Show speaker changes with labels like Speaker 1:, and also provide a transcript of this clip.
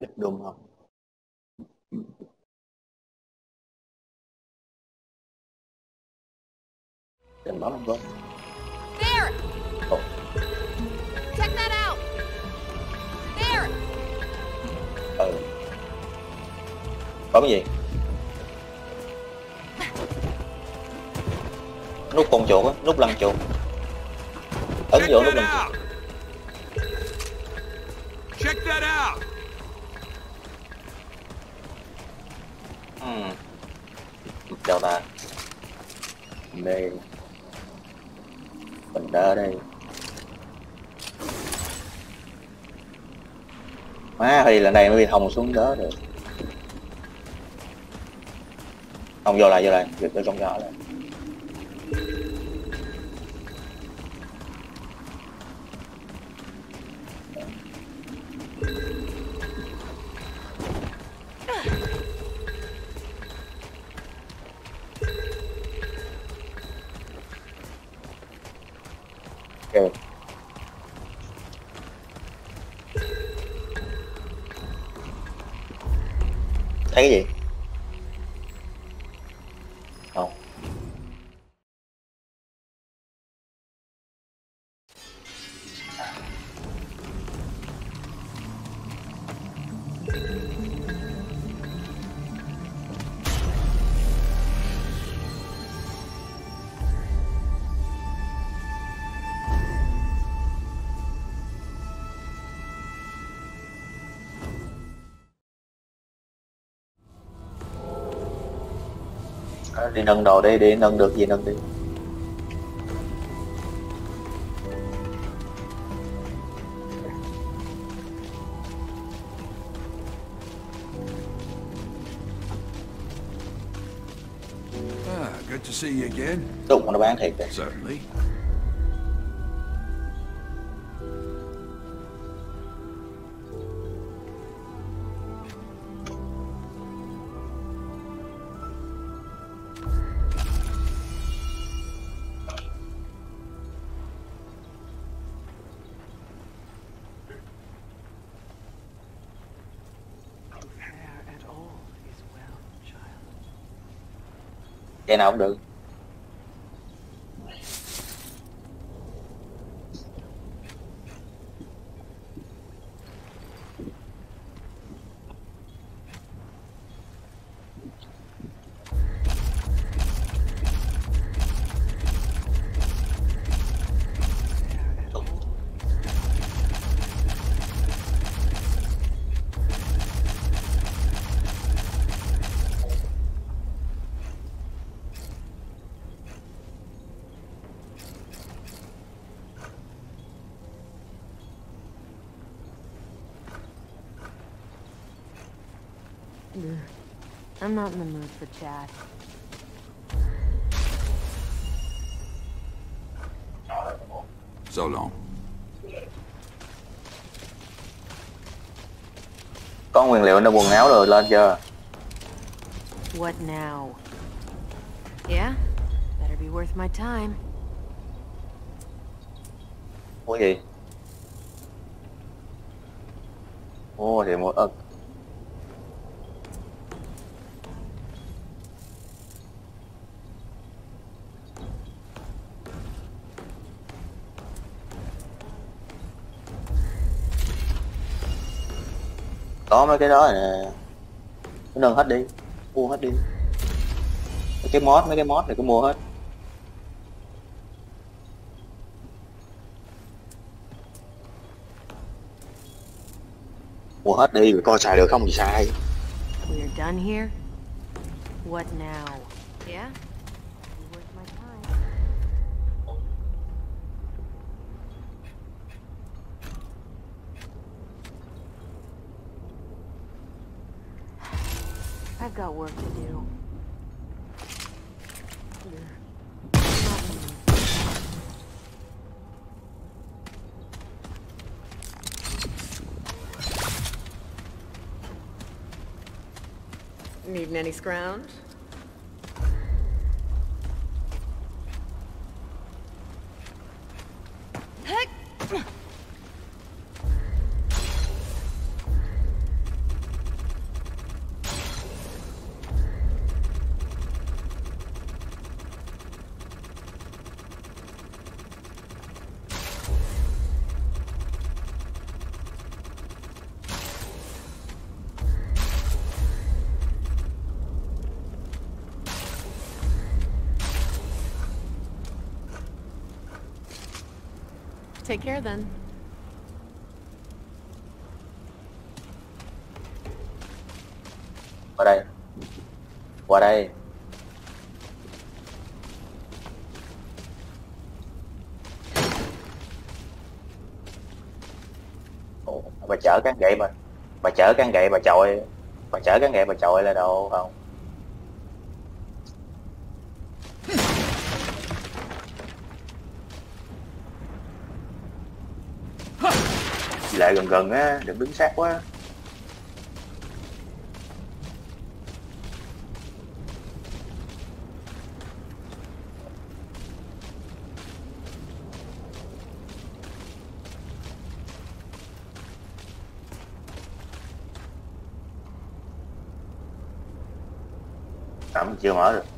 Speaker 1: Địch đùm không? Đừng bấm không
Speaker 2: There!
Speaker 1: Oh.
Speaker 2: Check that out! There!
Speaker 1: Ừ. Bấm cái gì? Nút con chuột á, nút lăn chuột. Ấn vô nút lăn chuột.
Speaker 3: Check that out!
Speaker 1: Ừ. Chào ta. Đây. Mình đỡ đây. Má thì lần này mới bị hồng xuống đó được. Không vô lại vô lại, việc ở trong nhỏ lại. Cái gì? Đi nâng đồ đi, đi nâng được gì nâng đi.
Speaker 3: Ah, good to see you again.
Speaker 1: Đụng mà nó bán thiệt kìa. Cái nào cũng được.
Speaker 4: I'm not in the mood for chat.
Speaker 3: So long.
Speaker 1: Có nguyên liệu nó quần áo rồi lên chưa?
Speaker 4: What now? Yeah? Better be worth my time.
Speaker 1: Mua gì? Mua thì mua ớt. Có mấy cái đó nè. Cứ nâng hết đi. Mua hết đi. Mấy cái mod, mấy cái mod này cứ mua hết. Mua hết đi rồi coi xài được không thì xài.
Speaker 4: We're done here? What now? Yeah? I've got work to do.
Speaker 2: Needing any scrounge? Take care then.
Speaker 1: Qua đây. Qua đây. Ủa, bà chở cán gậy mà bà chở cán gậy bà chọi bà chở cán gậy bà chọi là đâu không Đi lại gần gần á đừng đứng sát quá. Cổng chưa mở được.